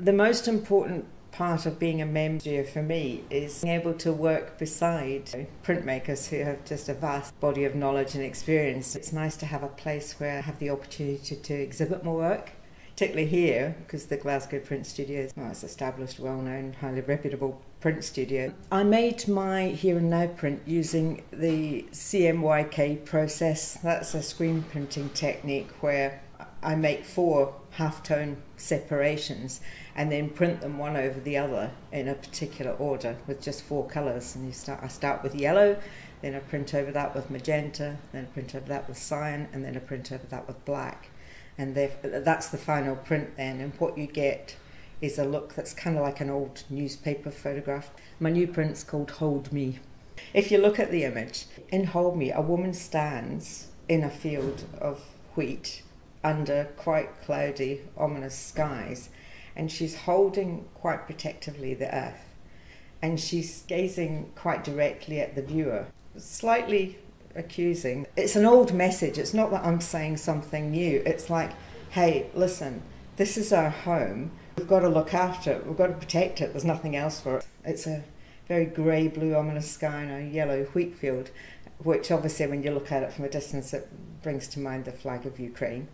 The most important part of being a member for me is being able to work beside printmakers who have just a vast body of knowledge and experience. It's nice to have a place where I have the opportunity to exhibit my work, particularly here because the Glasgow Print Studio is well, it's established, well-known, highly reputable print studio. I made my Here and Now print using the CMYK process. That's a screen printing technique where I make four halftone separations and then print them one over the other in a particular order with just four colours. And you start, I start with yellow, then I print over that with magenta, then I print over that with cyan, and then I print over that with black. And that's the final print then. And what you get is a look that's kind of like an old newspaper photograph. My new print's called Hold Me. If you look at the image, in Hold Me, a woman stands in a field of wheat under quite cloudy, ominous skies, and she's holding quite protectively the earth. And she's gazing quite directly at the viewer, slightly accusing. It's an old message. It's not that I'm saying something new. It's like, hey, listen, this is our home. We've got to look after it. We've got to protect it. There's nothing else for it. It's a very grey, blue, ominous sky and a yellow wheat field, which obviously, when you look at it from a distance, it brings to mind the flag of Ukraine.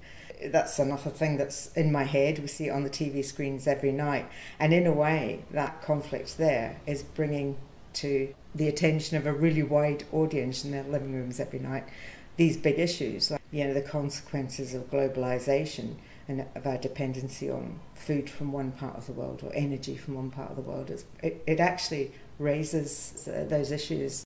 That's another thing that's in my head. We see it on the TV screens every night. And in a way, that conflict there is bringing to the attention of a really wide audience in their living rooms every night these big issues, like you know the consequences of globalization and of our dependency on food from one part of the world or energy from one part of the world. It, it actually raises uh, those issues.